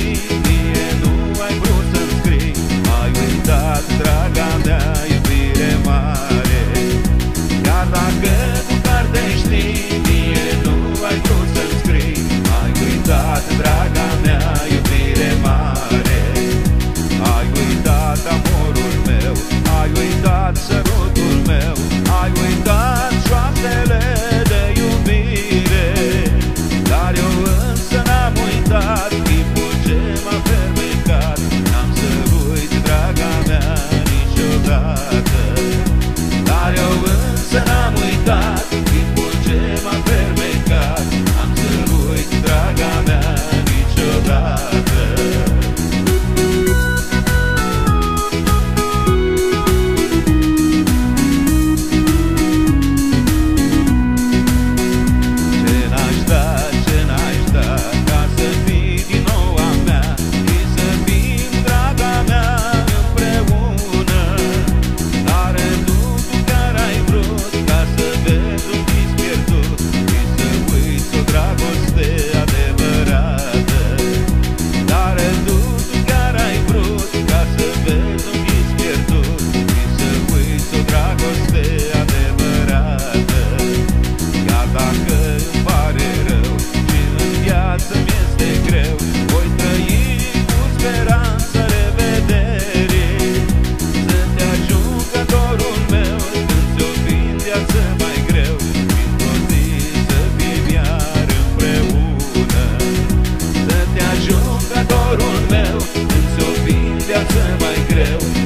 see. Dar eu însă n-am uitat viață mai greu.